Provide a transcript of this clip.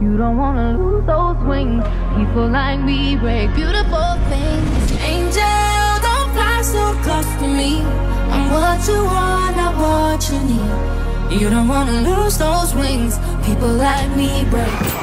You don't wanna lose those wings. People like me break beautiful things. Angel, don't fly so close to me. I'm what you want, not what you need. You don't wanna lose those wings. People like me break.